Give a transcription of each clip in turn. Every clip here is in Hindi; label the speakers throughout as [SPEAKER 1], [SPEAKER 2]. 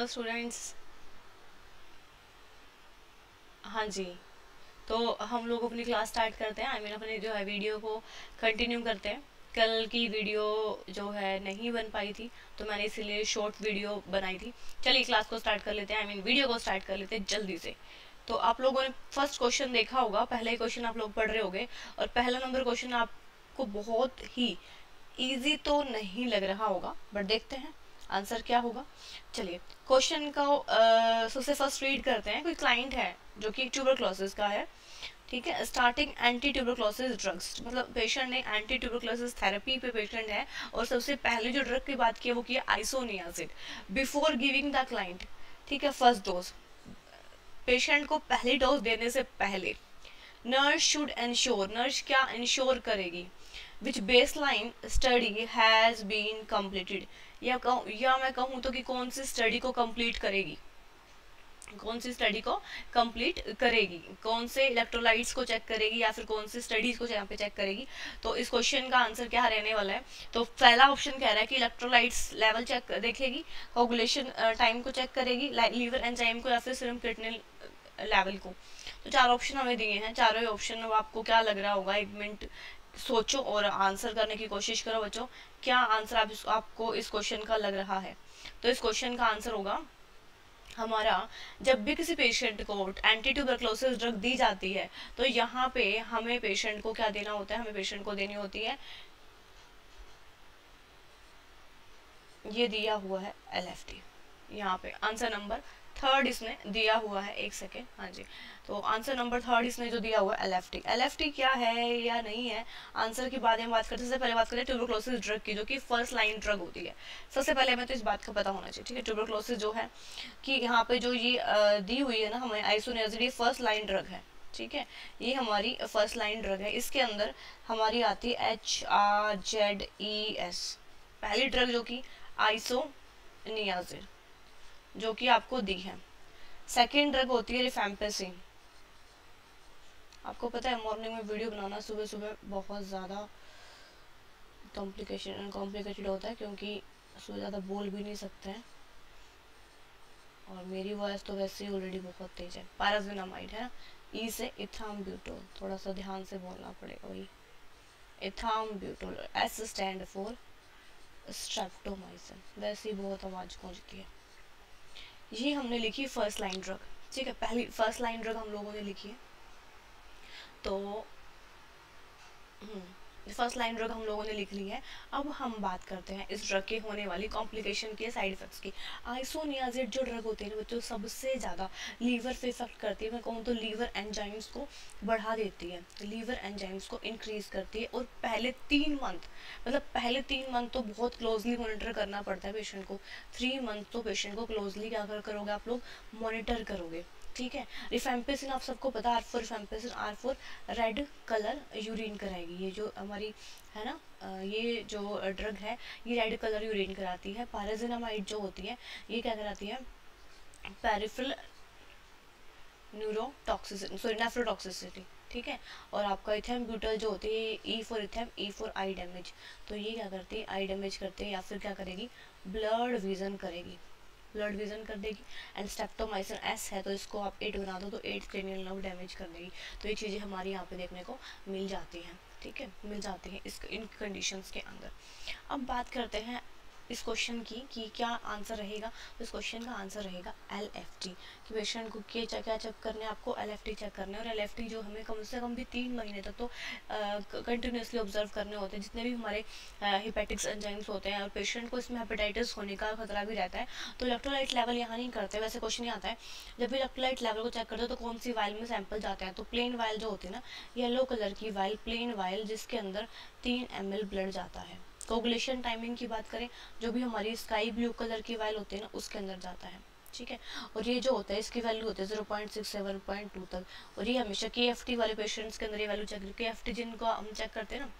[SPEAKER 1] हेलो स्टूडेंट्स हाँ जी। तो हम लोग अपनी क्लास स्टार्ट करते हैं। आई मीन अपने जो है वीडियो को कंटिन्यू करते हैं। कल की वीडियो जो है नहीं बन पाई थी तो मैंने इसीलिए शॉर्ट वीडियो बनाई थी। चलिए क्लास को स्टार्ट कर लेते हैं। आई मीन वीडियो को स्टार्ट कर लेते हैं जल्दी से। तो आप लोगों ने फ़र्स्ट क्वेश्चन देखा होगा। पहले क्वेश्चन आप लोग पढ़ रहे होंगे। और पहला नंबर क्वेश्चन आपको बहुत ही ईजी तो नहीं लग रहा होगा बट देखते हैं। आंसर क्या होगा? चलिए क्वेश्चन का सबसे फ़र्स्ट रीड करते हैं। कोई क्लाइंट है जो कि ट्यूबरक्लोसिस का है, ठीक है? स्टार्टिंग एंटी ट्यूबरक्लोसिस ड्रग्स मतलब पेशेंट ने एंटी ट्यूबरक्लोसिस थेरेपी पे पेशेंट है और सबसे पहले जो ड्रग की बात की वो की isoniazid before giving the client ठीक है? फ़र्स्ट डोज पेशेंट को पहली डोज देने से पहले नर्स शुड इंश्योर नर्स क्या इंश्योर करेगी? Which baseline study has been completed या कहूँ या मैं कहूँ तो कि कौन सी स्टडी को कंप्लीट करेगी? कौन सी स्टडी को कंप्लीट करेगी? कौन से इलेक्ट्रोलाइट्स को चेक करेगी या फिर कौन सी स्टडीज़ को यहाँ पे चेक करेगी? तो इस क्वेश्चन का आंसर क्या रहने वाला है? तो पहला ऑप्शन कह रहा है कि इलेक्ट्रोलाइट्स लेवल चेक देखेगी कोगुलेशन टाइम को चेक करेगी लीवर एंजाइम को या फिर सिर्फ़ किडनी लेवल को। तो चार ऑप्शन हमें दिए हैं। चारों ऑप्शन आपको क्या लग रहा होगा? एक मिनट सोचो और आंसर करने की कोशिश करो बच्चों। क्या आंसर आप इस, आपको इस क्वेश्चन का लग रहा है? तो इस क्वेश्चन का आंसर होगा हमारा जब भी किसी पेशेंट को एंटी ट्यूबरक्लोसिस ड्रग दी जाती है तो यहाँ पे हमें पेशेंट को क्या देना होता है? हमें पेशेंट को देनी होती है ये दिया हुआ है एल एफ़ टी यहाँ पे आंसर नंबर थर्ड इसने दिया हुआ है, एक सेकेंड हाँ जी। तो आंसर नंबर थर्ड इसने जो दिया हुआ है L F T L F T क्या है या नहीं है? आंसर की बात में बात करते हैं। पहले बात करें ट्यूबरक्लोसिस ड्रग की, जो कि फ़र्स्ट लाइन ड्रग होती है। सबसे पहले हमें तो इस बात का पता होना चाहिए, ठीक है? ट्यूबरक्लोसिस जो है कि यहाँ पे जो ये दी हुई है ना हमें आइसोनियाजिड ये फ़र्स्ट लाइन ड्रग है, ठीक है? ये हमारी फ़र्स्ट लाइन ड्रग है। इसके अंदर हमारी आती है H R Z E S पहली ड्रग जो कि आइसोनियाजिड जो कि आपको दी है। सेकेंड ड्रग होती है रिफेम्पेसिन आपको पता है मॉर्निंग में वीडियो बनाना सुबह सुबह बहुत ज़्यादा कॉम्प्लिकेशन कॉम्प्लिकेटेड होता है क्योंकि सुबह ज़्यादा बोल भी नहीं सकते हैं। और मेरी वॉइस तो वैसे ही ऑलरेडी बहुत तेज है। पैराजिनामाइड है। ई e से इथाम ब्यूटोल थोड़ा सा ध्यान से बोलना पड़ेगा वही ethambutol S stand for streptomycin वैसे ही बहुत आवाज़ गूंजती है। ये हमने लिखी फ़र्स्ट लाइन ड्रग ठीक है, पहली फ़र्स्ट लाइन ड्रग हम लोगों ने लिखी है। तो हम्म फ़र्स्ट लाइन ड्रग हम लोगों ने लिख ली है। अब हम बात करते हैं इस ड्रग के होने वाली कॉम्प्लिकेशन के साइड इफेक्ट्स की। आइसोनियाजिड जो ड्रग होती है बच्चों, सबसे ज़्यादा लीवर पे इफ़ेक्ट करती है। मैं कहूँ तो लीवर एंजाइम्स को बढ़ा देती है। लीवर एंजाइम्स को इंक्रीज करती है और पहले तीन मंथ मतलब पहले तीन मंथ तो बहुत क्लोजली मॉनिटर करना पड़ता है पेशेंट को। थ्री मंथ तो पेशेंट को क्लोजली क्या करोगे आप लोग? मॉनिटर करोगे। ठीक है? रिफेम्पेसिन आप सबको पता R four rifampicin R four red colour urine कराएगी। ये जो हमारी, है ना? ये जो ड्रग है, ये रेड कलर यूरिन कराती है। पाराजिनामाइड जो होती है, ये क्या कराती है? पेरिफेरल न्यूरोटॉक्सिसिटी सॉरी नेफ्रोटॉक्सिसिटी ठीक है? और आपका इथेम ब्यूटल जो होती है ई फॉर इथेम ई फॉर आई डैमेज तो ये क्या करती है? आई डैमेज करते हैं या फिर क्या करेगी? ब्लड विजन करेगी। ब्लड विजन कर देगी एंड स्टेप्टोमाइसिन एस है तो इसको आप एट बना दो तो एट क्रेनियल नर्व डैमेज कर देगी। तो ये चीज़ें हमारे यहाँ पे देखने को मिल जाती हैं, ठीक है? मिल जाती हैं इस, इन कंडीशंस के अंदर। अब बात करते हैं इस क्वेश्चन की, कि क्या आंसर रहेगा? तो इस क्वेश्चन का आंसर रहेगा एल एफ़ टी कि पेशेंट को क्या क्या चेक करने आपको एल एफ़ टी चेक करने और एल एफ़ टी जो हमें कम से कम भी तीन महीने तक तो कंटिन्यूसली ऑब्ज़र्व करने होते हैं। जितने भी हमारे हिपेटिक्स एंजाइम्स होते हैं और पेशेंट को इसमें हेपेटाइटिस होने का खतरा भी रहता है। तो इलेक्ट्रोलाइट लेवल यहाँ नहीं करते, वैसे क्वेश्चन नहीं आता है। जब भी इलेक्ट्रोलाइट लेवल को चेक करते हो तो कौन सी वाइल में सैंपल जाते हैं? तो प्लेन वाइल जो होती है ना येलो कलर की वाइल प्लेन वाइल जिसके अंदर तीन एम ब्लड जाता है। कोगुलेशन टाइमिंग की बात करें, जो भी हमारी स्काई ब्लू कलर की वाइल होती है ना, उसके अंदर जाता है, ठीक है? और ये जो होता है, इसकी वैल्यू होती है zero point six seven point two तक। और ये हमेशा के एफ़ टी वाले पेशेंट्स के अंदर ये वैल्यू चेक के एफ़ टी जिनको हम चेक करते हैं ना,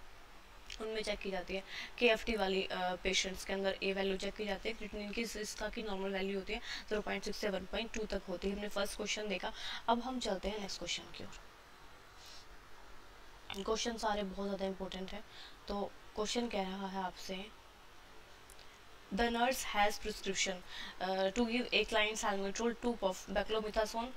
[SPEAKER 1] उनमें चेक की जाती है। के एफ़ टी वाली पेशेंट्स के अंदर ए वैल्यू चेक की जाती है, क्रिटिनिन की इसका की नॉर्मल वैल्यू होती है zero point six seven point two तक होती है। हमने फ़र्स्ट क्वेश्चन देखा, अब हम चलते हैं नेक्स्ट क्वेश्चन की ओर। क्वेश्चन सारे बहुत ज़्यादा इंपॉर्टेंट है तो क्वेश्चन कह रहा है आपसे। The nurse has prescription to give एक line salmeterol two puff beclomethasone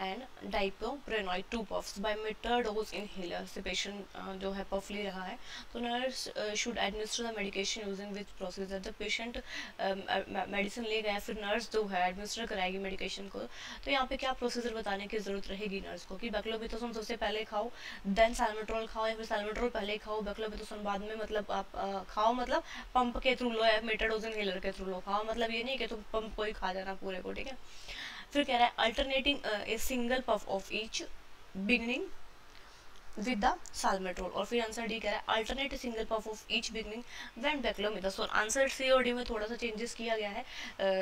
[SPEAKER 1] and dipropionate two puffs by meter dose inhaler से पेशेंट जो है पफ ले रहा है। तो nurse should administer the medication using which procedure the patient medicine ले गया फिर नर्स जो है एडमिनिस्टर कराएगी मेडिकेशन को तो यहाँ पे क्या प्रोसीजर बताने की ज़रूरत रहेगी नर्स को कि बैक्लोबिथोसन सबसे पहले खाओ देन सैलमेट्रोल खाओ या फिर सैलमेट्रोल पहले खाओ बैक्लोबिथोसन बाद में मतलब आप uh, खाओ मतलब पंप के थ्रू लो या मीटर डोज इनहेलर के थ्रू लो खाओ। मतलब ये नहीं कि तुम पंप को ही खा जाना पूरे को ठीक है? फिर कह रहा है alternating a single puff of each beginning with the salmeterol और फिर आंसर डी कह रहा है alternate single puff of each beginning when beclomethasone answer C और डी में थोड़ा सा चेंजेस किया गया है।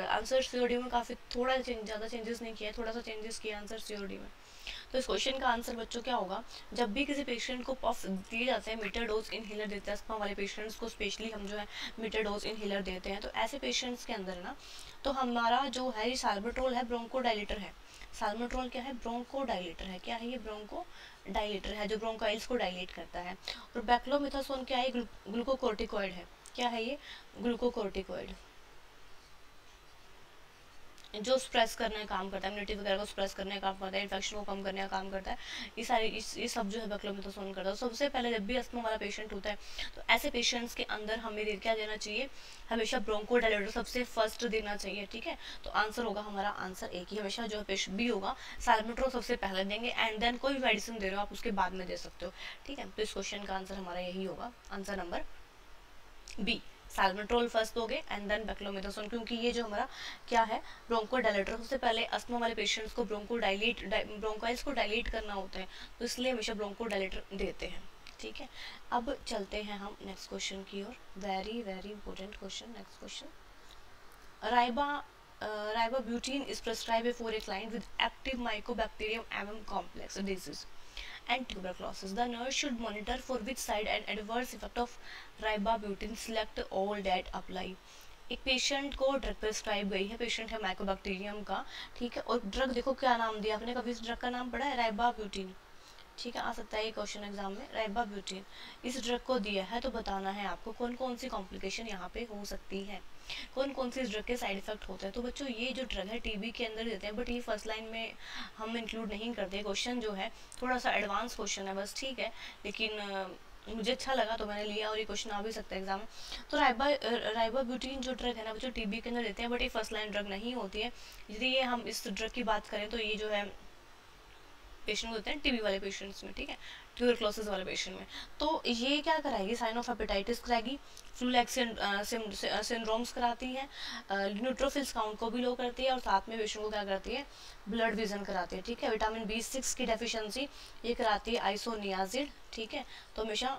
[SPEAKER 1] आंसर सी और डी में काफ़ी थोड़ा ज़्यादा चेंजेस नहीं किया है, थोड़ा सा चेंजेस किया आंसर सी और डी में। तो इस क्वेश्चन का आंसर बच्चों क्या होगा? जब भी किसी पेशेंट को पफ दिए जाते हैं मीटर डोज इनहेलर देते हैं अस्थमा वाले पेशेंट्स को स्पेशली हम जो है मीटर डोज इनहेलर देते हैं तो ऐसे पेशेंट्स के अंदर ना तो हमारा जो है, ये साल्बोट्रोल है ब्रोंको डायलेटर है। सालमेट्रोल क्या है? ब्रोंको डायलेटर है। क्या है ये? ब्रोंको डायलेटर है, जो ब्रोंकाइल्स को डायलेट करता है। और बैक्लोमिथासोन क्या है? ग्लूकोकोर्टिकॉइड है। क्या है ये? ग्लूकोकोर्टिकॉइड। जो स्प्रेस करने का काम करता है इम्यूनिटी वगैरह को स्प्रेस करने का काम करता है इन्फेक्शन को कम करने का काम करता है, ये सारी ये सब जो है बैक्लोमिथासोन करता है। सबसे पहले जब भी अस्थमा वाला पेशेंट होता है तो ऐसे पेशेंट्स के अंदर हमें क्या देना चाहिए? हमेशा ब्रोंको डायलेटर सबसे फ़र्स्ट देना चाहिए, ठीक है? तो आंसर होगा, हमारा आंसर एक ही। हमेशा जो पेशेंट भी होगा सालमेट्रोल सबसे पहले देंगे एंड देन कोई मेडिसिन दे रहे हो, आप उसके बाद में दे सकते हो, ठीक है? तो इस क्वेश्चन का आंसर हमारा यही होगा। Answer number B salmeterol first दोगे एंड देन बेक्लोमिथासोन क्योंकि ये जो हमारा क्या है ब्रोंको डायलेटर सबसे पहले अस्थमा वाले पेशेंट्स को ब्रोंको डायलेट ब्रोंकाइल्स को डायलेट करना होता है तो इसलिए हमेशा ब्रोंको डायलेटर देते हैं, ठीक है? अब चलते हैं हम नेक्स्ट क्वेश्चन की ओर very very important question next question राइबा rifabutin is prescribed for a client with active mycobacterium avium complex disease and tuberculosis. The nurse should monitor for which side and adverse effect of ribabutin select all that apply. एक पेशेंट को ड्रग प्रिस्क्राइब गई है पेशेंट है माइकोबैक्टीरियम का, ठीक है? और ड्रग देखो क्या नाम दिया आपने, कभी इस ड्रग का नाम पढ़ा है? राइबाब्यूटिन ठीक है, आ सकता है ये क्वेश्चन एग्ज़ाम में राइबाब्यूटिन इस ड्रग को दिया है तो बताना है आपको कौन कौन सी कॉम्प्लिकेशन यहाँ पे हो सकती है। कौन कौन सी ड्रग के साइड इफ़ेक्ट होते हैं? तो बच्चों, ये जो ड्रग है टीबी के अंदर देते हैं बट ये फ़र्स्ट लाइन में हम इंक्लूड नहीं करते। क्वेश्चन जो है थोड़ा सा एडवांस क्वेश्चन है बस, ठीक है? लेकिन मुझे अच्छा लगा तो मैंने लिया और ये क्वेश्चन आ भी सकता है एग्ज़ाम में। तो राइबा राइबा ब्यूटीन जो ड्रग है ना, बच्चों टीबी के अंदर देते हैं बट ये फ़र्स्ट लाइन ड्रग नहीं होती है। यदि ये हम इस ड्रग की बात करें तो ये जो है पेशेंट होते हैं टीबी वाले पेशेंट्स में, ठीक है? ट्यूबरक्लोसिस वाले पेशेंट में। तो ये क्या कराएगी? साइन ऑफ़ हेपेटाइटिस कराएगी। फ्लूलैक सिंड्रोम्स कराती है न्यूट्रोफिल्स काउंट को भी लो करती है और साथ में पेशेंट को क्या करती है, ब्लड विजन कराती है, ठीक है? विटामिन बी सिक्स की डेफिशिएंसी ये कराती है आइसोनियाजिड, ठीक है? तो हमेशा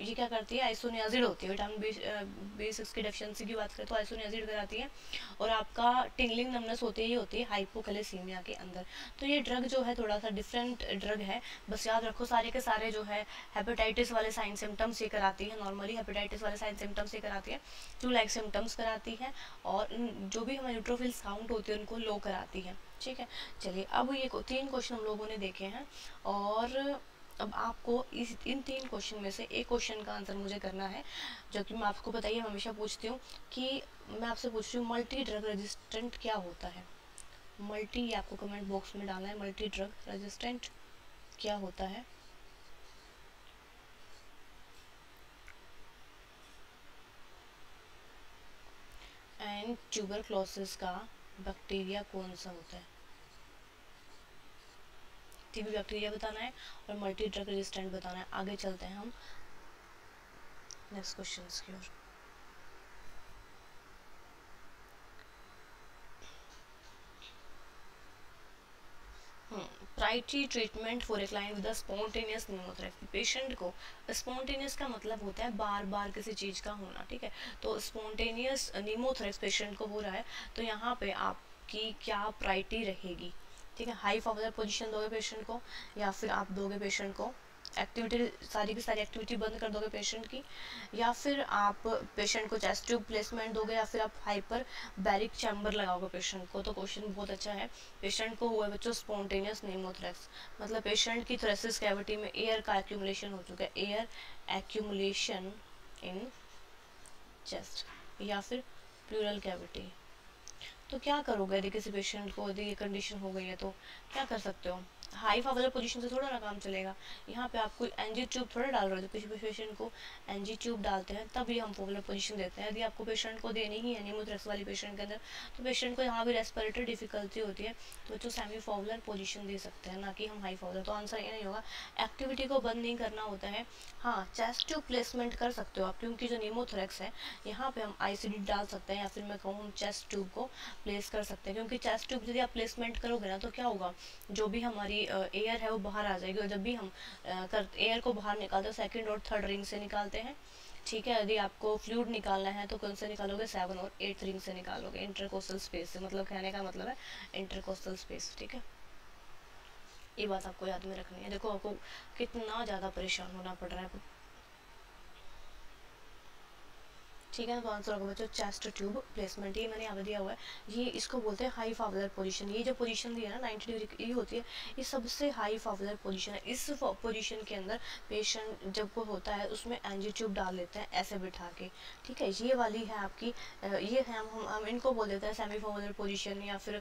[SPEAKER 1] ये क्या करती है? आइसोनियाजिड होती है। विटामिन बी बी सिक्स की डेफिशिएंसी की बात करें तो आइसोनियाजिड कराती है और आपका टिंगलिंग नमनेस होती है, ये होती है हाइपोकलेसीमिया के अंदर। तो ये ड्रग जो है थोड़ा सा डिफरेंट ड्रग है। बस याद रखो सारे के सारे जो है हेपेटाइटिस वाले साइन सिम्टम्स ये कराती है। नॉर्मली हेपेटाइटिस वाले साइन सिम्टम्स ये कराती है। टू लाइक सिम्टम्स कराती है और जो भी हमारे न्यूट्रोफिल्स काउंट होती है उनको लो कराती है। ठीक है? चलिए, अब ये तीन क्वेश्चन हम लोगों ने देखे हैं और अब आपको इस, इन तीन क्वेश्चन में से एक क्वेश्चन का आंसर मुझे करना है, जो कि मैं आपको बताइए हमेशा पूछती हूँ कि मैं आपसे पूछ रही हूँ मल्टी ड्रग रेजिस्टेंट क्या होता है? मल्टी आपको कमेंट बॉक्स में डालना है मल्टी ड्रग रेजिस्टेंट क्या होता है? एंड ट्यूबर का बैक्टीरिया कौन सा होता है? टीबी बैक्टीरिया बताना है और मल्टी ड्रग रेजिस्टेंट बताना है। आगे चलते हैं हम। नेक्स्ट क्वेश्चन की ओर। Priority treatment for a client with spontaneous pneumothorax patient को स्पॉन्टेनियस का मतलब होता है बार बार किसी चीज़ का होना, ठीक है? तो स्पॉन्टेनियस न्यूमोथेरेपी पेशेंट को हो रहा है। तो यहाँ पे आपकी क्या प्राइटी रहेगी? ठीक है हाई फॉर्मुलर पोजीशन दोगे पेशेंट को, या फिर आप दोगे पेशेंट को एक्टिविटी सारी की सारी एक्टिविटी बंद कर दोगे पेशेंट की, या फिर आप पेशेंट को चेस्ट ट्यूब प्लेसमेंट दोगे, या फिर आप हाइपर बैरिक चैम्बर लगाओगे पेशेंट को तो क्वेश्चन बहुत अच्छा है। पेशेंट को हुआ बच्चों स्पॉन्टेनियस नीमोथ्रेक्स मतलब पेशेंट की थ्रेसिस कैविटी में एयर का एक्यूमुलेशन हो चुका है एयर एक्यूमुलेशन इन चेस्ट या फिर प्लूरल कैविटी तो क्या करोगे? यदि किसी पेशेंट को यदि ये कंडीशन हो गई है तो क्या कर सकते हो? हाई फावलर पोजीशन से थोड़ा ना काम चलेगा। यहाँ पे आपको एनजी ट्यूब थोड़ा डाल रहे हो किसी भी पेशेंट को एनजी ट्यूब डालते हैं, तभी हम फावलर पोजीशन देते हैं। यदि आपको पेशेंट को देनी ही है नीमोथ्रेक्स वाली पेशेंट के अंदर तो पेशेंट को यहाँ भी रेस्पिरेटरी डिफिकल्टी होती है तो बच्चों सेमी फावलर पोजिशन दे सकते हैं, ना कि हम हाई फावलर तो आंसर ये नहीं होगा एक्टिविटी को बंद नहीं करना होता है। हाँ चेस्ट ट्यूब प्लेसमेंट कर सकते हो आप, क्योंकि जो नीमोथ्रेक्स है, यहाँ पे हम आईसीडी डाल सकते हैं, या फिर मैं कहूँ हम चेस्ट ट्यूब को प्लेस कर सकते हैं। क्योंकि चेस्ट ट्यूब यदि आप प्लेसमेंट करोगे ना तो क्या होगा, जो भी हमारी एयर है, वो बाहर आ जाएगी और जब भी हम कर एयर को बाहर निकालते हैं सेकेंड और थर्ड रिंग से निकालते हैं, ठीक है? यदि आपको फ्लूड निकालना है तो कौन से निकालोगे? सेवन और एट रिंग से निकालोगे। इंटरकोस्टल स्पेस से मतलब कहने का मतलब है इंटरकोस्टल स्पेस ठीक है? ये बात आपको याद में रखनी है। देखो, आपको कितना ज़्यादा परेशान होना पड़ रहा है। ठीक है तो आंसर होगा बच्चों चेस्ट ट्यूब प्लेसमेंट ये मैंने यहाँ पर दिया हुआ है। ये इसको बोलते हैं हाई फावलर पोजीशन ये जो पोजीशन दी है ना नाइन्टी डिग्री की होती है, ये सबसे हाई फावलर पोजीशन है। इस पोजीशन के अंदर पेशेंट जब को होता है, उसमें एनजी ट्यूब डाल लेते हैं, ऐसे बिठा के। ठीक है, ये वाली है आपकी ये है, हम हम इनको बोल देते हैं सेमी फावलर पोजिशन या फिर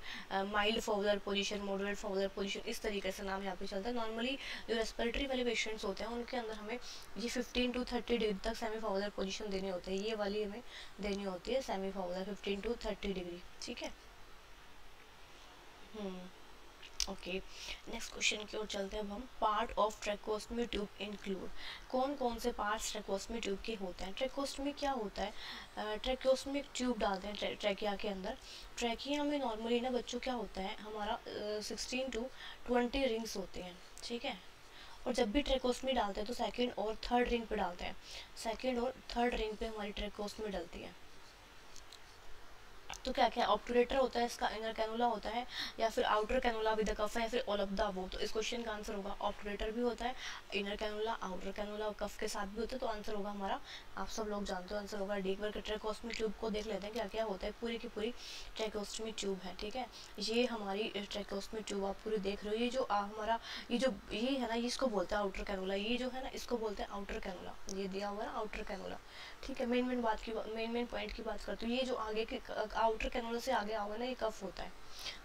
[SPEAKER 1] mild Fowler position moderate Fowler position इस तरीके से नाम यहाँ पे चलता है। नॉर्मली जो रेस्पिरेटरी वाले पेशेंट्स होते हैं, उनके अंदर हमें ये फिफ्टीन टू थर्टी डिग्री तक सेमी फावलर पोजिशन देने होते हैं। ये वाली हमें देनी होती है semi Fowler fifteen to thirty degree ठीक है? ओके नेक्स्ट क्वेश्चन की ओर चलते हैं अब हम. Part of tracheostomy tube include कौन कौन से पार्ट्स ट्रेकोस्टमी ट्यूब के होते हैं? ट्रेकोस्टमी क्या होता है? ट्रेकोस्टमी ट्यूब डालते हैं ट्रैकिया के अंदर. ट्रैकिया में नॉर्मली ना बच्चों क्या होता है? हमारा सिक्सटीन टू ट्वेंटी रिंग्स होते हैं, ठीक है? और जब भी ट्रेकोस्मी डालते हैं तो सेकेंड और थर्ड रिंग पर डालते हैं। सेकेंड और थर्ड रिंग पे हमारी ट्रेकोस्मी डलती है। तो क्या क्या ऑपरेटर होता है, इसका इनर कैनुला होता है, या फिर आउटर कैनुला विद कफ है फिर ऑल ऑफ़ द वो तो इस क्वेश्चन का आंसर होगा ऑपरेटर भी होता है inner cannula outer cannula cuff के साथ भी होता है तो आंसर होगा हमारा, आप सब लोग जानते हो आंसर होगा डी ट्रेकोस्टमी ट्यूब को देख लेते हैं क्या क्या होता है, पूरी की पूरी ट्रेकोस्टमी ट्यूब है, ठीक है? ये हमारी ट्रेकोस्टमी ट्यूब आप पूरी देख रहे हो, ये जो हमारा, ये जो, ये है ना इसको बोलते हैं आउटर कैनुला ये जो है ना, इसको बोलते हैं आउटर कैनुला ये दिया हुआ है आउटर कैनुला ठीक है मेन मेन बात की मेन मेन पॉइंट की बात करती हूँ। ये जो आगे के आउटर कैनोला से आगे आओगे ना ये कफ होता है।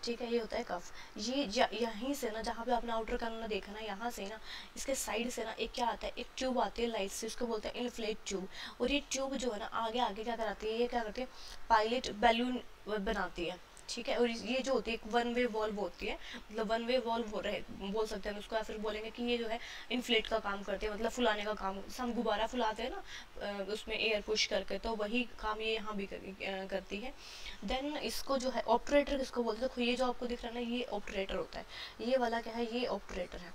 [SPEAKER 1] ठीक है, ये होता है कफ ये यहीं से ना, जहाँ पे आपने आउटर कैनोला देखा ना, यहाँ से ना, इसके साइड से ना, एक क्या आता है, एक ट्यूब आती है लाइट से, उसको बोलते हैं इनफ्लेट ट्यूब और ये ट्यूब जो है ना, आगे आगे क्या कराती है, ये क्या करती है पायलट बैलून बनाती है। ठीक है? और ये जो होती है एक वन वे वॉल्व होती है मतलब वन वे वॉल्व हो रहे बोल सकते हैं उसको या फिर बोलेंगे कि ये जो है इन्फ्लेट का काम करते हैं मतलब फुलाने का काम हम गुब्बारा फुलाते हैं ना उसमें एयर पुश करके तो वही काम ये यहाँ भी कर, करती है। देन इसको जो है ऑपरेटर किसको बोलते हैं? ये जो आपको दिख रहा है ना ये ऑपरेटर होता है। ये वाला क्या है? ये ऑपरेटर है।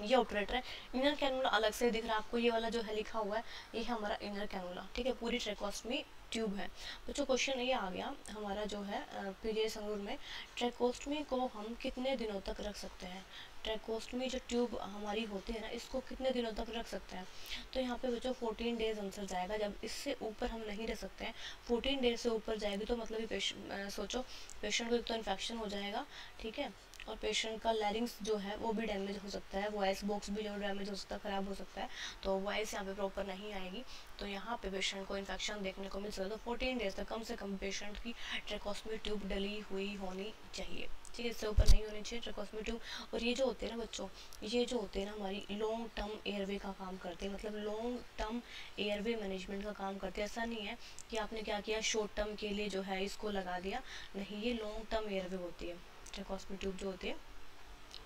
[SPEAKER 1] ये ऑपरेटर है। इनर कैनुला अलग से दिख रहा है आपको ये वाला जो है लिखा हुआ है ये हमारा इनर कैनुला ठीक है? पूरी ट्रेकोस्टमी ट्यूब है। बच्चों क्वेश्चन ये आ गया हमारा जो है पीरियड संगरूर में, ट्रेकोस्टमी को हम कितने दिनों तक रख सकते हैं? ट्रेकोस्टमी जो ट्यूब हमारी होती है ना, इसको कितने दिनों तक रख सकते हैं? तो यहाँ पे बच्चों 14 डेज़ आंसर जाएगा। जब इससे ऊपर हम नहीं रख सकते हैं 14 डेज़ से ऊपर जाएगी तो मतलब पेशेंट सोचो पेशेंट को एक तो इन्फेक्शन हो जाएगा, ठीक है? और पेशेंट का लैरिंग्स जो है, वो भी डैमेज हो सकता है वॉइस बॉक्स भी जो डैमेज हो सकता है, ख़राब हो सकता है तो वॉइस यहाँ पे प्रॉपर नहीं आएगी। तो यहाँ पे पेशेंट को इन्फेक्शन देखने को मिल सकता है। तो फोर्टीन डेज़ तक कम से कम पेशेंट की ट्रेकोस्मी ट्यूब डली हुई होनी चाहिए। ठीक है, इससे ऊपर नहीं होनी चाहिए ट्रेकोस्मी ट्यूब और ये जो होते हैं ना बच्चों, ये जो होते हैं ना हमारी लॉन्ग टर्म एयरवे का काम करते हैं। मतलब लॉन्ग टर्म एयरवे मैनेजमेंट का काम करते हैं। ऐसा नहीं है कि आपने क्या किया शॉर्ट टर्म के लिए जो है इसको लगा दिया। नहीं, ये लॉन्ग टर्म एयरवे होती है। ट्रेकोस्मी ट्यूब जो होती है,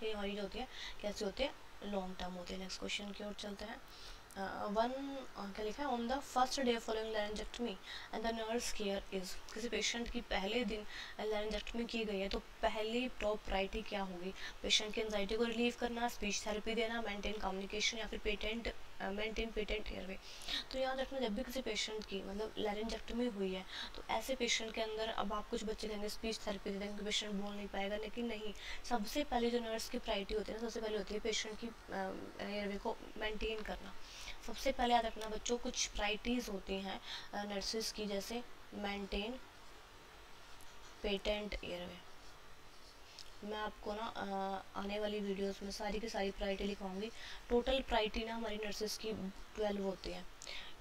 [SPEAKER 1] ये हमारी जो होती है, कैसे होती है? लॉन्ग टर्म होती है। नेक्स्ट क्वेश्चन की ओर चलते हैं। वन क्या लिखा है? On the first day following laryngectomy and the nurse care is किसी पेशेंट की पहले दिन लैरेंजेक्टमी की गई है तो पहली टॉप प्रायोरिटी क्या होगी? पेशेंट की एंजाइटी को रिलीव करना स्पीच थेरेपी देना मेंटेन कम्युनिकेशन या फिर पेटेंट मेंटेन पेटेंट एयरवे तो याद रखना जब भी किसी पेशेंट की मतलब लैरेंजेक्टमी हुई है तो ऐसे पेशेंट के अंदर अब आप कुछ बच्चे देंगे स्पीच थेरेपी दे देंगे पेशेंट बोल नहीं पाएगा, लेकिन नहीं, सबसे पहले जो नर्स की प्रायोरिटी होती है ना, सबसे पहले होती है पेशेंट की एयरवे को मेंटेन करना। सबसे पहले याद रखना बच्चों, कुछ प्राइटिस होती हैं नर्सिस की, जैसे मेंटेन पेटेंट एयरवे मैं आपको ना आने वाली वीडियोस में सारी की सारी प्रायरिटी लिखाऊँगी टोटल प्रायरिटी ना हमारी नर्सेस की ट्वेल्व होती है।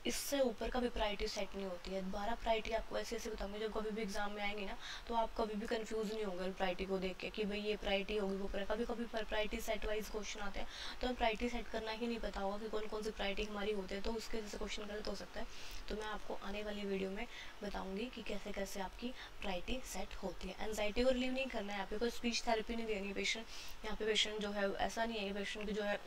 [SPEAKER 1] इससे ऊपर कभी प्रायरिटी सेट नहीं होती है। बारह प्रायरिटी आपको ऐसे ऐसे बताऊँगी, जब कभी भी एग्ज़ाम में आएँगे ना तो आप कभी भी कंफ्यूज नहीं होगा प्रायोरिटी को देख के कि भाई ये प्रायोरिटी होगी, वो प्रायरिटी कभी कभी प्रायोरिटी सेट वाइज क्वेश्चन आते हैं तो हमें प्रायरिटी सेट करना ही नहीं पता होगा कि कौन कौन सी प्रायोरिटी हमारी होती है तो उसके जैसे क्वेश्चन गलत हो सकता है। तो मैं आपको आने वाली वीडियो में बताऊँगी कि कैसे कैसे आपकी प्रायोरिटी सेट होती है। एनजाइटी को रिलीव नहीं करना है पे कोई स्पीच थेरेपी नहीं देनी पेशेंट यहाँ पे पेशेंट जो है, ऐसा नहीं है पेशेंट की जो है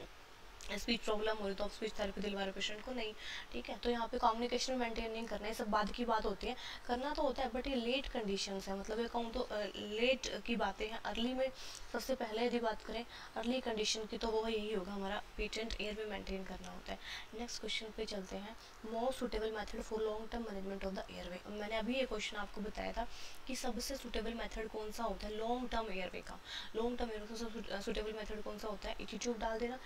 [SPEAKER 1] स्पीच प्रॉब्लम हो रही तो आप स्पीच थेरेपी दिलवा रहे पेशेंट को? नहीं। ठीक है? तो यहाँ पे कम्युनिकेशन मेंटेन नहीं करना है। सब बाद की बात होती है। करना तो होता है बट ये लेट कंडीशन है। मतलब ये कहूँ तो लेट की बातें हैं। अर्ली में सबसे पहले यदि बात करें अर्ली कंडीशन की तो वो यही होगा। हमारा पेटेंट एयर में मेंटेन करना होता है। नेक्स्ट क्वेश्चन पे चलते हैं। Most suitable method for long term management of the airway मैंने अभी ये क्वेश्चन आपको बताया था कि सबसे सुटेबल मैथड कौन सा होता है? लॉन्ग टर्म एयरवे का। लॉन्ग टर्म एयरवे का सबसे सुटेबल मेथड कौन सा होता है? एटीट्यूड डाल देना।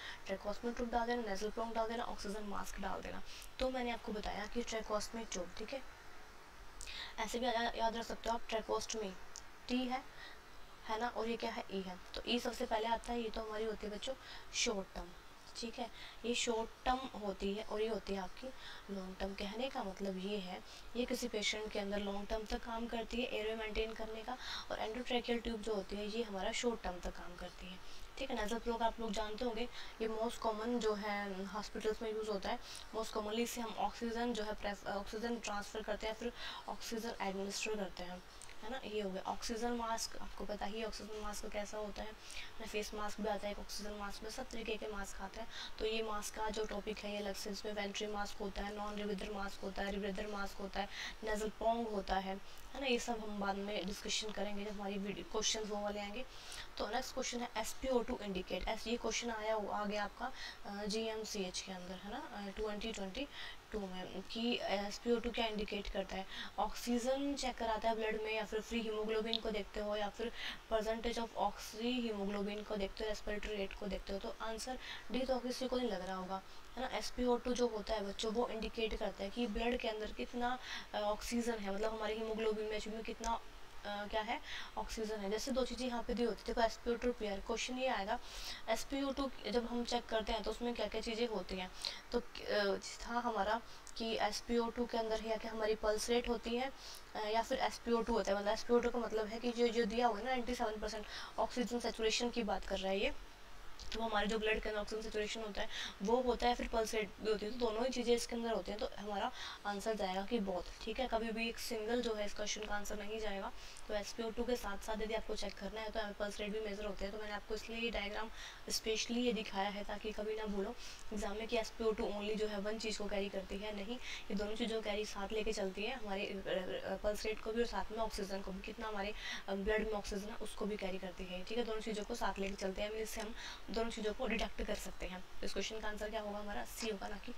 [SPEAKER 1] ट्रेकोस्मिक ट्यूब डाल देना नेजल प्रोंग डाल देना ऑक्सीजन मास्क डाल देना। तो मैंने आपको बताया कि ट्रेकोस्मिक ट्यूब ठीक है? ऐसे भी याद रख सकते हो आप ट्रेकोस्टमी टी है है ना? और ये क्या है? ई है। तो ई सबसे पहले आता है, ये तो हमारी होती है बच्चों शॉर्ट टर्म ठीक है? ये शॉर्ट टर्म होती है और ये होती है आपकी लॉन्ग टर्म कहने का मतलब ये है, ये किसी पेशेंट के अंदर लॉन्ग टर्म तक काम करती है एयरवे मेंटेन करने का, और एंडोट्रेकियल ट्यूब जो होती है, ये हमारा शॉर्ट टर्म तक काम करती है। ठीक है नेजल प्रोग आप लोग जानते होंगे, ये मोस्ट कॉमन जो है हॉस्पिटल्स में यूज़ होता है। मोस्ट कॉमनली इससे हम ऑक्सीजन जो है ऑक्सीजन ट्रांसफ़र करते हैं, फिर ऑक्सीजन एडमिनिस्टर करते हैं। है ना? ये हो गया ऑक्सीजन मास्क आपको पता ही ऑक्सीजन मास्क कैसा होता है। फेस मास्क भी आता है ऑक्सीजन मास्क में सब तरीके के मास्क आते हैं। तो ये मास्क का जो टॉपिक है, ये अलग से इसमें वेंट्री मास्क होता है नॉन रिविदर मास्क होता है रिविदर मास्क होता है नजल पोंग होता है। है ना? ये सब हम बाद में डिस्कशन करेंगे जब हमारी क्वेश्चन वो वाले आएँगे। तो नेक्स्ट क्वेश्चन है S P O two indicates ये क्वेश्चन आया आ गया आपका जी एम सी एच के अंदर, है ना? ट्वेंटी ट्वेंटी टू में कि एस टू क्या इंडिकेट करता है? ऑक्सीजन चेक कराता है ब्लड में या फिर फ्री हीमोग्लोबिन को देखते हो या फिर परसेंटेज ऑफ़ ऑक्सी हीमोग्लोबिन को देखते हो रेस्पिरेटरी रेट को देखते हो तो आंसर डी तो किसी को नहीं लग रहा होगा, है ना? एस जो होता है बच्चों, वो इंडिकेट करता है कि ब्लड के अंदर कितना ऑक्सीजन है मतलब हमारे हीमोग्लोबिन में कितना क्या है? ऑक्सीजन है। जैसे दो चीज़ें यहाँ पे दी होती है। देखो एस पी ओ टू पेयर क्वेश्चन ये आएगा एस पी ओ टू जब हम चेक करते हैं तो उसमें क्या क्या चीज़ें होती हैं? तो था हमारा कि एस पी ओ टू के अंदर या कि हमारी पल्स रेट होती है या फिर एस पी ओ टू होता है। मतलब एस पी ओ टू का मतलब है कि जो जो दिया हुआ है ना ninety seven percent oxygen saturation की बात कर रहा है ये। तो हमारे जो ब्लड के ऑक्सीजन सेचुरेशन होता है, वो होता है फिर पल्स रेट भी होती है तो दोनों ही चीज़ें इसके अंदर होती हैं तो हमारा आंसर जाएगा कि बहुत ठीक है? कभी भी एक सिंगल जो है इस क्वेश्चन का आंसर नहीं जाएगा तो एस के साथ साथ यदि आपको चेक करना है तो पल्स रेट भी मेजर होते हैं तो मैंने आपको इसलिए ये डायग्राम स्पेशली ये दिखाया है, ताकि कभी ना भूलो। एग्ज़ाम में कि एस ओनली जो है वन चीज़ को कैरी करती है नहीं, ये दोनों चीज़ों कैरी साथ लेके चलती है, हमारे पल्स रेट को भी और साथ में ऑक्सीजन को भी, कितना हमारे ब्लड में ऑक्सीजन है, उसको भी कैरी करती है, ठीक है? दोनों चीज़ों को साथ लेके चलते हैं इससे हम दोनों चीज़ों को डिडक्ट कर सकते हैं। तो इस क्वेश्चन का आंसर क्या होगा हमारा? सी होगा ना कि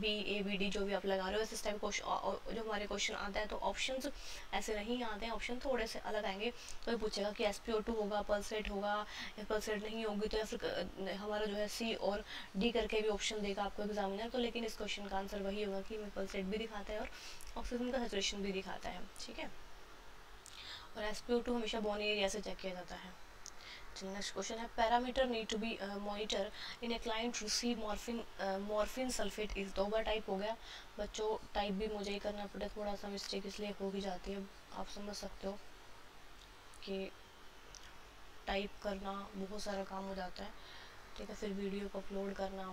[SPEAKER 1] बी ए बी डी जो भी आप लगा रहे हो, इस टाइप क्वेश्चन जो हमारे क्वेश्चन आता है तो ऑप्शन ऐसे नहीं आते हैं। ऑप्शन थोड़े से अलग आएँगे। तो ये पूछेगा कि एस होगा पल्स रेट होगा या पल्स रेट नहीं होगी तो या फिर हमारा जो है सी और डी करके भी ऑप्शन देगा आपको एग्जामिनर तो लेकिन इस क्वेश्चन का आंसर वही होगा कि पल्स रेट भी दिखाता है और ऑक्सीजन का सेचुरेशन भी दिखाता है। ठीक है? और एस हमेशा बोनी एरिया से चेक किया जाता है। नेक्स्ट क्वेश्चन है parameter need to be monitor in a client receive morphine morphine sulphate इस दो बार टाइप हो गया। बच्चों टाइप भी मुझे ही करना पड़े थोड़ा सा मिस्टेक इसलिए हो ही जाती है। आप समझ सकते हो कि टाइप करना बहुत सारा काम हो जाता है। ठीक है, फिर वीडियो को अपलोड करना।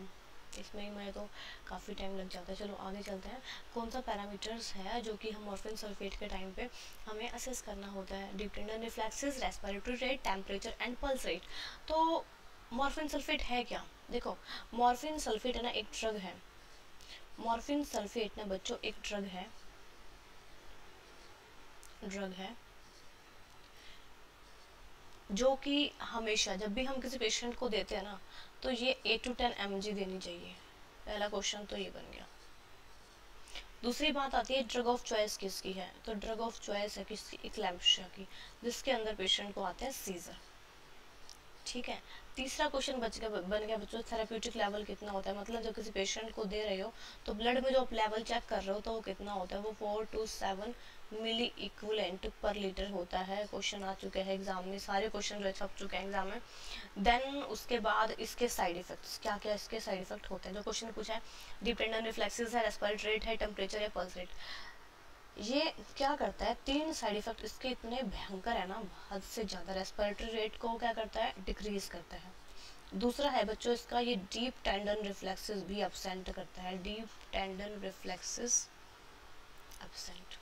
[SPEAKER 1] इसमें मैं तो काफ़ी टाइम लग जाता है। चलो, आगे चलते हैं। कौन सा पैरामीटर्स है जो कि हम मॉर्फिन सल्फेट के टाइम पे हमें असेस करना होता है? Dependent reflexes respiratory rate temperature and pulse rate तो मॉर्फिन सल्फेट है क्या? देखो मॉर्फिन सल्फेट है ना, एक ड्रग है। मॉर्फिन सल्फेट ना बच्चों, एक ड्रग है। ड्रग है। जो कि हमेशा, जब भी हम किसी पेशेंट को देते हैं ना तो ये एट टू टेन एम देनी चाहिए। पहला क्वेश्चन तो ये बन गया। दूसरी बात आती है ड्रग ऑफ़ चॉइस किसकी है? तो ड्रग ऑफ़ चॉइस है किसकी? इक्लैम्पशिया की। जिसके अंदर पेशेंट को आते हैं सीजर ठीक है। तीसरा क्वेश्चन बच गया, बन गया बच्चों थेराप्यूटिक लेवल कितना होता है? मतलब जब किसी पेशेंट को दे रहे हो तो ब्लड में जो आप लेवल चेक कर रहे हो तो वो कितना होता है? वो four to seven milliequivalent per litre होता है। क्वेश्चन आ चुके हैं एग्ज़ाम में, सारे क्वेश्चन जो छप चुके हैं एग्ज़ाम में। देन उसके बाद इसके साइड इफेक्ट्स क्या क्या इसके साइड इफ़ेक्ट होते हैं? जो क्वेश्चन पूछा है डिपेंडेंट रिफ्लेक्सेस है रेस्पिरेटरी रेट है टेम्परेचर या पल्स रेट ये क्या करता है? तीन साइड इफ़ेक्ट इसके इतने भयंकर है ना, हद से ज़्यादा रेस्पिरेटरी रेट को क्या करता है? डिक्रीज करता है। दूसरा है बच्चों, इसका ये डीप टेंडन रिफ्लेक्सेस भी अपसेंट करता है। डीप टेंडन रिफ्लेक्सेस अपसेंट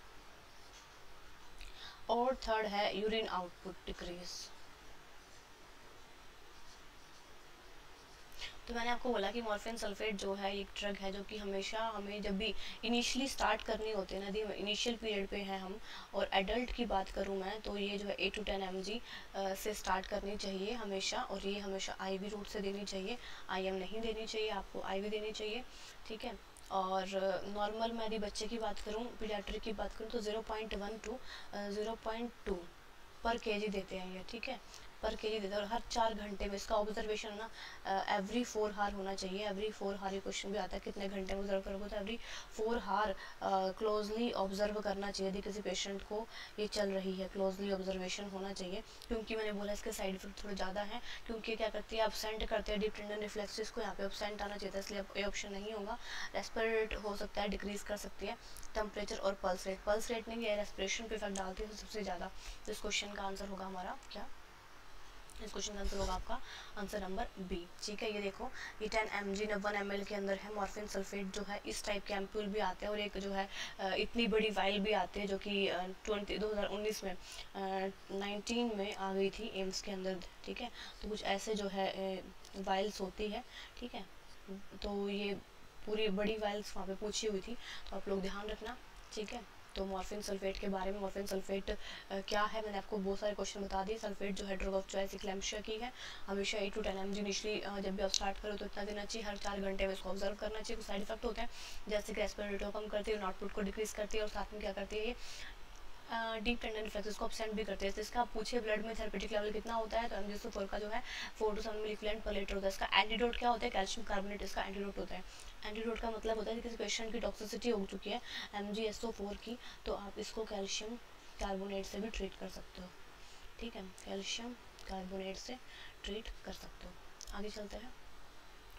[SPEAKER 1] और थर्ड है यूरिन आउटपुट डिक्रीज तो मैंने आपको बोला कि मॉर्फिन सल्फेट जो है, एक ड्रग है जो कि हमेशा हमें जब भी इनिशियली स्टार्ट करनी होती है ना दी इनिशियल पीरियड पे है हम, और एडल्ट की बात करूँ मैं तो ये जो है एट टू टेन एमजी से स्टार्ट करनी चाहिए हमेशा, और ये हमेशा आई वी रूट से देनी चाहिए। आई एम नहीं देनी चाहिए, आपको आई वी देनी चाहिए, ठीक है? और नॉर्मल मैं यदि बच्चे की बात करूँ पीडियाट्रिक की बात करूँ तो zero point one to zero point two per kg देते हैं ये, ठीक है? पर के जी देता है और हर चार घंटे में इसका ऑब्जर्वेशन ना एवरी फोर हार होना चाहिए। एवरी फोर हार ये क्वेश्चन भी आता है, कितने घंटे में ऑब्ज़र्व करोगे? तो every four hour closely observe करना चाहिए। यदि किसी पेशेंट को ये चल रही है क्लोजली ऑब्जर्वेशन होना चाहिए, क्योंकि मैंने बोला इसके साइड इफ़ेक्ट थोड़े ज़्यादा हैं, क्योंकि क्या करती है अपसेंट करते हैं डिपेंडेंट रिफ्लेक्सिस को यहाँ पे अपसेंट आना चाहिए इसलिए ये ऑप्शन नहीं होगा। रेस्पिरेट हो सकता है डिक्रीज कर सकती है टेम्परेचर और पल्स रेट पल्स रेट नहीं है रेस्पिरेशन पर इफ़ेक्ट डालती है तो सबसे ज़्यादा तो इस क्वेश्चन का आंसर होगा हमारा। क्या? इस क्वेश्चन का आंसर होगा आपका आंसर नंबर बी ठीक है, ये देखो, ये ten M G one M के अंदर है मॉर्फिन सल्फेट जो है, इस टाइप के एम्प्यूल भी आते हैं और एक जो है इतनी बड़ी वाइल भी आती है जो कि ट्वेंटी दो हज़ार उन्नीस में नाइनटीन में आ गई थी एम्स के अंदर, ठीक है? तो कुछ ऐसे जो है वाइल्स होती है, ठीक है? तो ये पूरी बड़ी वाइल्स वहाँ पे पूछी हुई थी तो आप लोग ध्यान रखना, ठीक है? तो मॉर्फिन सल्फेट के बारे में मॉर्फिन सल्फेट क्या है? मैंने आपको बहुत सारे क्वेश्चन बता दिए। सल्फेट जो है ड्रग ऑफ़ चॉइस इक्लेम्शिया की है। हमेशा eight to ten M G जब भी आप स्टार्ट करो तो इतना देना चाहिए। हर चार घंटे में इसको ऑब्ज़र्व करना चाहिए। कुछ साइड इफ़ेक्ट होते हैं, जैसे कि रेस्पिरेटो कम करती है आउटपुट को डिक्रीज करती है और साथ में क्या करती है ये डीप टेंडन रिफ्लेक्स को अपसेंट भी करते हैं। जिसका आप पूछे ब्लड में थेरेपेटिक लेवल कितना होता है तो एम जी का जो है फोर टू सेवन मिलीक्लेंट पर लीटर होता है। इसका एंटीडोट क्या होता है? कैल्शियम कार्बोनेट इसका एंटीडोट होता है। एंटीडोट का मतलब होता है कि किसी पेशेंट की टॉक्सिसिटी हो चुकी है M G S O four की तो आप इसको कैल्शियम कार्बोनेट से भी ट्रीट कर सकते हो। ठीक है? कैल्शियम कार्बोनेट से ट्रीट कर सकते हो। आगे चलते हैं।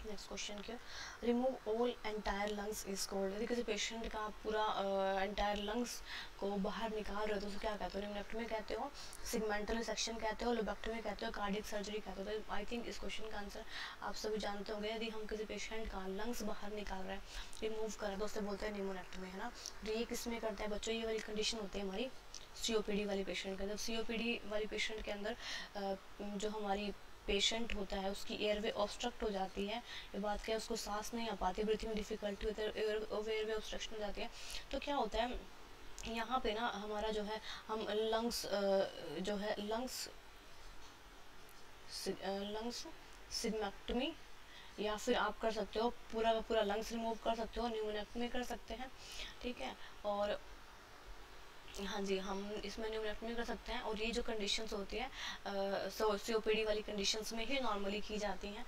[SPEAKER 1] नेक्स्ट क्वेश्चन क्या? Remove all entire lungs is called यदि किसी पेशेंट का पूरा एंटायर लंग्स को बाहर निकाल रहे हो तो उसे क्या कहते हो? निम्नेक्टमी कहते हो सिगमेंटल सेक्शन कहते हो लोबेक्टमी कहते हो कार्डिक सर्जरी कहते हो तो आई थिंक इस क्वेश्चन का आंसर आप सभी जानते होंगे। यदि हम किसी पेशेंट का लंग्स बाहर निकाल रहे हैं रिमूव कर रहे हैं तो उसे बोलते हैं निमोनेक्टमी है ना? तो ये किसमें करते हैं बच्चों? ये वाली कंडीशन होती है हमारी सी वाली पेशेंट के अंदर। सी वाली पेशेंट के अंदर जो हमारी पेशेंट होता है, उसकी एयरवे ऑब्स्ट्रक्ट हो जाती है, ये बात क्या है, उसको सांस नहीं आ पाती ब्रीथिंग डिफिकल्टी होती है एयरवे ऑब्स्ट्रक्शन हो जाती है। तो क्या होता है, यहाँ पे ना हमारा जो है, हम लंग्स जो है लंग्स लंग्स सिग्मेक्टमी या फिर आप कर सकते हो, पूरा का पूरा लंग्स रिमूव कर सकते हो न्यूमोनेक्टमी कर सकते हैं, ठीक है? और हाँ जी, हम इसमें में कर सकते हैं और ये जो कंडीशंस होती है सी ओ वाली कंडीशंस में ही नॉर्मली की जाती हैं।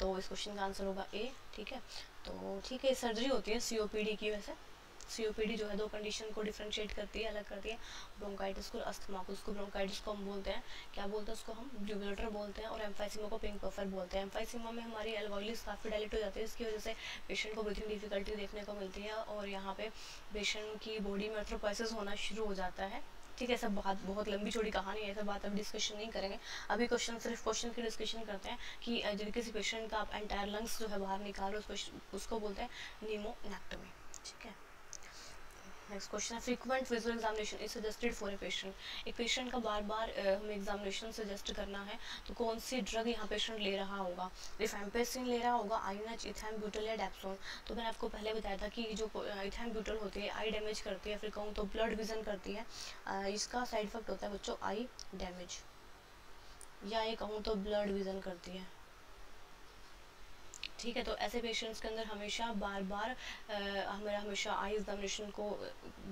[SPEAKER 1] तो इस क्वेश्चन का आंसर होगा ए ठीक है? तो ठीक है सर्जरी होती है सीओपीडी की वैसे सीओपीडी जो है, दो कंडीशन को डिफ्रेंशिएट करती है, अलग करती है। ब्रोंकाइटिस को अस्थमा को, उसको ब्रोंकाइटिस को हम बोलते हैं। क्या बोलते हैं उसको हम? ब्यूबुलेटर बोलते हैं और एम्फाइसिमा को पिंक पफर बोलते हैं। एम्फाइसिमा में हमारी एल्वॉइलिस काफ़ी डायलेट हो जाती है, इसकी वजह से पेशेंट को ब्रीथिंग डिफिकल्टी देखने को मिलती है और यहाँ पे पेशेंट की बॉडी में अर्थ्रोपाइसिस होना शुरू हो जाता है। ठीक है सब बात, बहुत लंबी चौड़ी कहानी है सब बात अभी डिस्कशन नहीं करेंगे। अभी क्वेश्चन सिर्फ़ क्वेश्चन की डिस्कशन करते हैं कि यदि किसी पेशेंट का आप एंटायर लंग्स जो है बाहर निकालो उसको उसको बोलते हैं नीमो नीमोनेक्टमी ठीक है? नेक्स्ट क्वेश्चन है frequent visual examination is suggested for a patient एक पेशेंट का बार बार हमें एग्जामिनेशन सजेस्ट करना है तो कौन सी ड्रग यहाँ पेशेंट ले रहा होगा? रिफेम्पेसिन ले रहा होगा आईनच इथैन ब्यूटल या डेप्सोन तो मैंने आपको पहले बताया था कि जो इथैन ब्यूटल होती है आई डैमेज करती है, फिर कहूँ तो ब्लड विजन करती है इसका साइड इफ़ेक्ट होता है बच्चों आई डैमेज या ये कहूँ तो ब्लड विजन करती है. ठीक है तो ऐसे पेशेंट्स के अंदर हमेशा बार बार हमें हमेशा आई एग्जामिनेशन को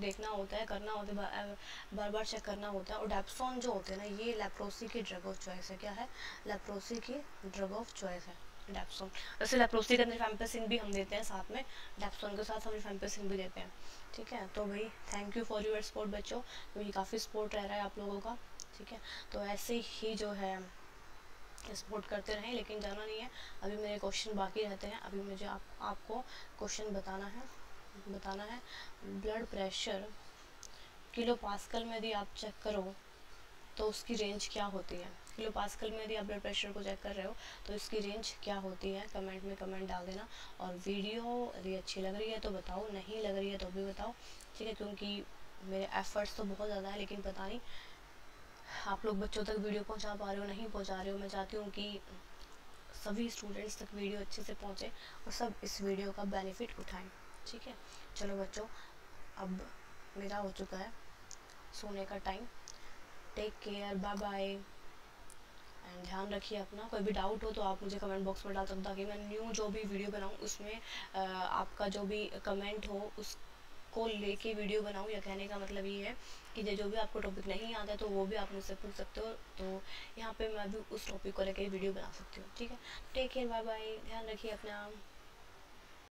[SPEAKER 1] देखना होता है, करना होता है बार बार चेक करना होता है और डेप्सॉन जो होते हैं ना, ये लेप्रोसी की ड्रग ऑफ़ चॉइस है। क्या है? लेप्रोसी की ड्रग ऑफ़ चॉइस है डेप्सोन वैसे लेप्रोसी के अंदर फैम्पेसिन भी हम देते हैं साथ में डेप्सोन के साथ हम फैम्पेसिन भी देते हैं। ठीक है तो भाई thank you for your support बच्चों। तो ये काफ़ी सपोर्ट रह रहा है आप लोगों का, ठीक है? तो ऐसे ही जो है सपोर्ट करते रहें, लेकिन जाना नहीं है। अभी मेरे क्वेश्चन बाकी रहते हैं। अभी मुझे आप, आपको क्वेश्चन बताना है। बताना है। ब्लड प्रेशर किलो पास्कल में यदि आप चेक करो तो उसकी रेंज क्या होती है? किलो पास्कल में यदि आप ब्लड प्रेशर को चेक कर रहे हो तो इसकी रेंज क्या होती है? कमेंट में कमेंट डाल देना। और वीडियो यदि अच्छी लग रही है तो बताओ। नहीं लग रही है तो भी बताओ। ठीक है, क्योंकि मेरे एफर्ट्स तो बहुत ज़्यादा है, लेकिन पता नहीं आप लोग बच्चों तक वीडियो पहुँचा पा रहे हो, नहीं पहुँचा रहे हो, मैं चाहती हूँ कि सभी स्टूडेंट्स तक वीडियो अच्छे से पहुँचे और सब इस वीडियो का बेनिफिट उठाएँ, ठीक है? चलो बच्चों, अब मेरा हो चुका है सोने का time take care bye bye and ध्यान रखिए अपना, कोई भी डाउट हो तो आप मुझे कमेंट बॉक्स में डाल सकते ताकि मैं न्यू जो भी वीडियो बनाऊँ, उसमें आपका जो भी कमेंट हो उस को लेके वीडियो बनाऊँ, या कहने का मतलब ये है कि जो भी आपको टॉपिक नहीं आता तो वो भी आप मुझसे पूछ सकते हो। तो यहाँ पे मैं भी उस टॉपिक को लेकर वीडियो बना सकती हूँ, ठीक है? टेक केयर बाय बाय ध्यान रखिए अपना।